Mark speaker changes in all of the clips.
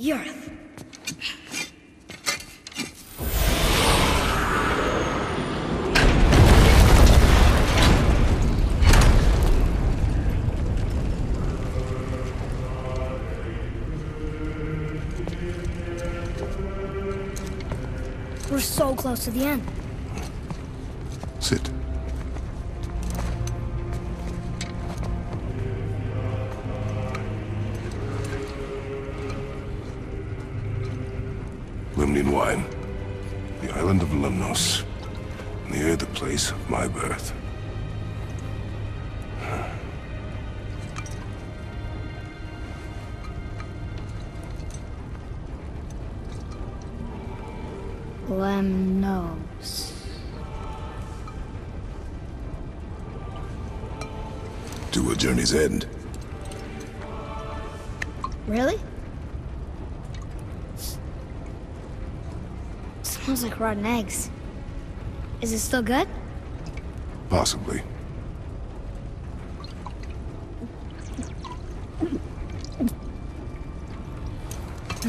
Speaker 1: earth. We're so close to the end.
Speaker 2: Sit. Wine. The island of Lemnos. Near the place of my birth.
Speaker 1: Lemnos.
Speaker 2: To a journey's end.
Speaker 1: Really? Smells like rotten eggs. Is it still good?
Speaker 2: Possibly.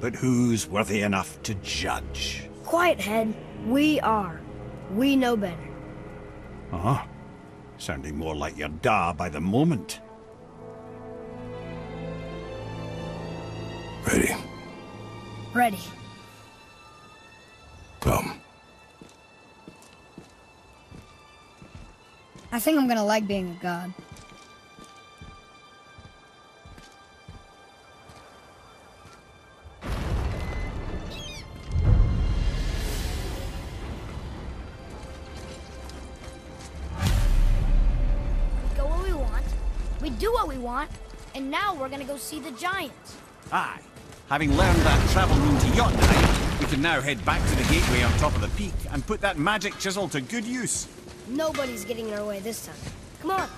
Speaker 3: but who's worthy enough to judge?
Speaker 4: Quiet head. We are. We know better.
Speaker 3: Uh-huh. Sounding more like your da by the moment.
Speaker 2: Ready.
Speaker 1: Ready.
Speaker 2: Come.
Speaker 1: I think I'm gonna like being a god. Do what we want, and now we're gonna go see the giants.
Speaker 3: Aye. Having learned that travel rune to Jotunheim, we can now head back to the gateway on top of the peak and put that magic chisel to good use.
Speaker 4: Nobody's getting in our way this time. Come on.